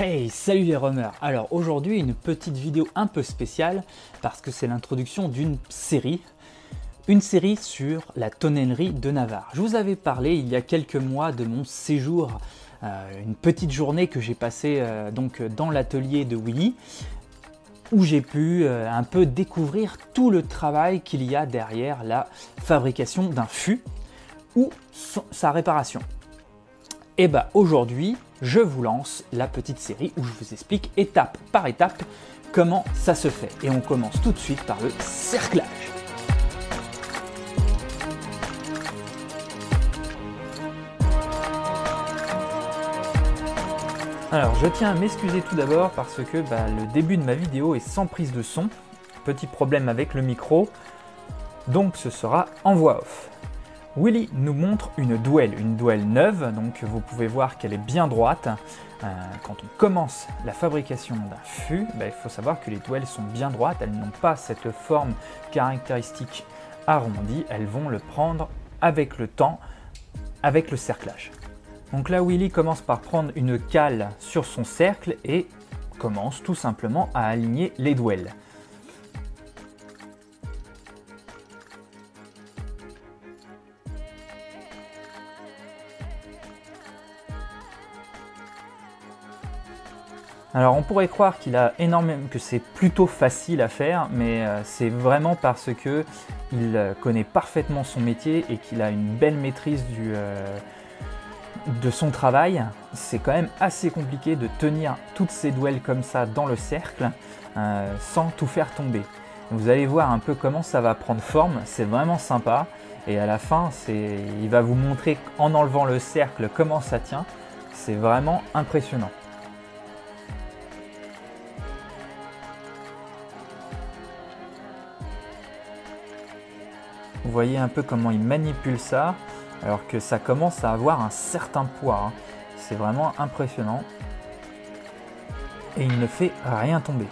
Hey, salut les runners Alors aujourd'hui une petite vidéo un peu spéciale parce que c'est l'introduction d'une série, une série sur la tonnellerie de Navarre. Je vous avais parlé il y a quelques mois de mon séjour, euh, une petite journée que j'ai passée euh, donc dans l'atelier de Willy où j'ai pu euh, un peu découvrir tout le travail qu'il y a derrière la fabrication d'un fût ou sa réparation. Et bah aujourd'hui, je vous lance la petite série où je vous explique étape par étape comment ça se fait. Et on commence tout de suite par le cerclage. Alors je tiens à m'excuser tout d'abord parce que bah, le début de ma vidéo est sans prise de son. Petit problème avec le micro. Donc ce sera en voix off. Willy nous montre une douelle, une douelle neuve, donc vous pouvez voir qu'elle est bien droite. Euh, quand on commence la fabrication d'un fût, bah, il faut savoir que les douelles sont bien droites, elles n'ont pas cette forme caractéristique arrondie, elles vont le prendre avec le temps, avec le cerclage. Donc là, Willy commence par prendre une cale sur son cercle et commence tout simplement à aligner les douelles. Alors on pourrait croire qu'il a énormément, que c'est plutôt facile à faire, mais euh, c'est vraiment parce que il euh, connaît parfaitement son métier et qu'il a une belle maîtrise euh, de son travail. C'est quand même assez compliqué de tenir toutes ces douelles comme ça dans le cercle sans tout faire tomber. Vous allez voir un peu comment ça va prendre forme, c'est vraiment sympa. Et à la fin, il va vous montrer en enlevant le cercle comment ça tient. C'est vraiment impressionnant. Vous voyez un peu comment il manipule ça, alors que ça commence à avoir un certain poids. Hein. C'est vraiment impressionnant. Et il ne fait rien tomber.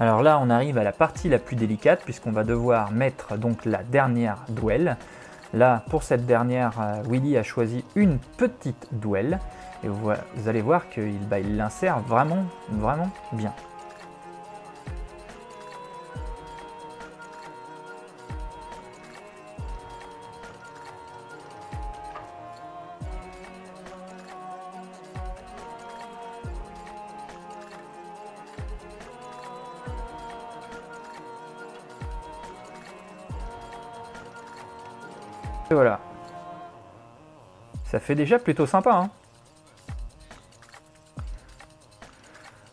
Alors là, on arrive à la partie la plus délicate puisqu'on va devoir mettre donc la dernière douelle. Là, pour cette dernière, euh, Willy a choisi une petite douelle et vous, allez voir qu'il bah, l'insère vraiment, vraiment bien. Et voilà. Ça fait déjà plutôt sympa. Hein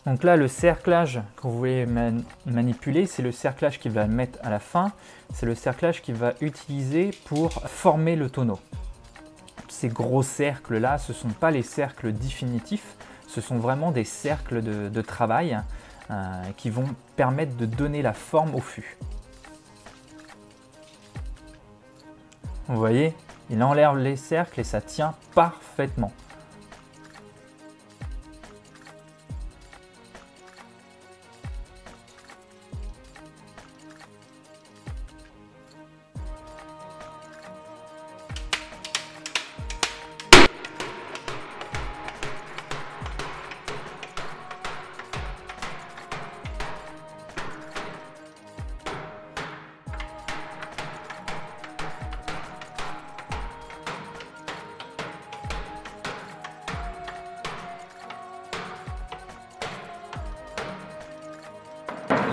Donc là, le cerclage que vous voulez manipuler, c'est le cerclage qu'il va mettre à la fin. C'est le cerclage qu'il va utiliser pour former le tonneau. Ces gros cercles-là, ce ne sont pas les cercles définitifs, ce sont vraiment des cercles de, travail euh, qui vont permettre de donner la forme au fût. Vous voyez, il enlève les cercles et ça tient parfaitement.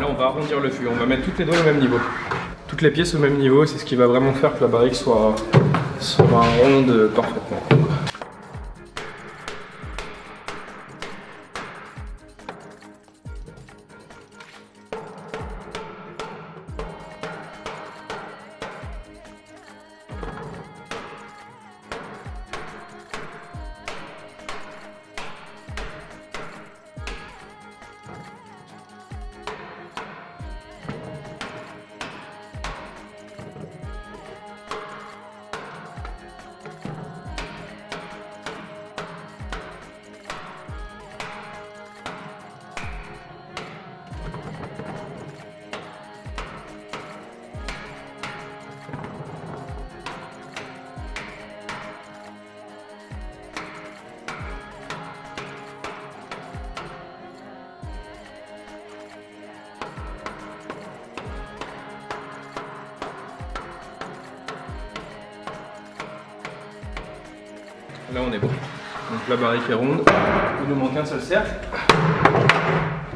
Là, on va arrondir le fût. On va mettre toutes les douilles au même niveau. Toutes les pièces au même niveau, c'est ce qui va vraiment faire que la barrique soit, soit ronde parfaitement. Là, on est bon. Donc la barrique est ronde. Il nous manque un seul cercle.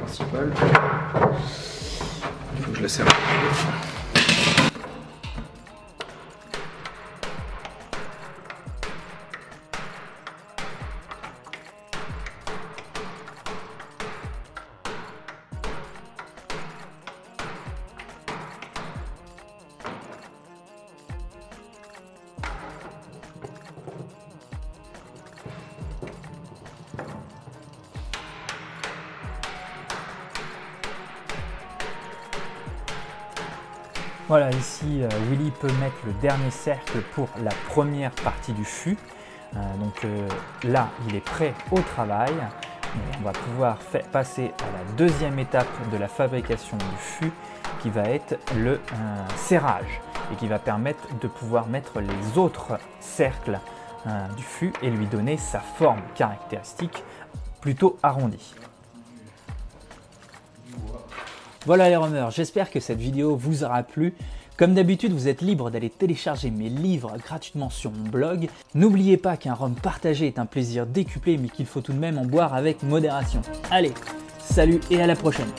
Principal. Il faut que je la serre. Voilà, ici euh, Willy peut mettre le dernier cercle pour la première partie du fût. Euh, donc euh, là, il est prêt au travail. on va pouvoir passer à la deuxième étape de la fabrication du fût qui va être le serrage et qui va permettre de pouvoir mettre les autres cercles du fût et lui donner sa forme caractéristique plutôt arrondie. Voilà les rumeurs, j'espère que cette vidéo vous aura plu. Comme d'habitude, vous êtes libre d'aller télécharger mes livres gratuitement sur mon blog. N'oubliez pas qu'un rhum partagé est un plaisir décuplé mais qu'il faut tout de même en boire avec modération. Allez, salut et à la prochaine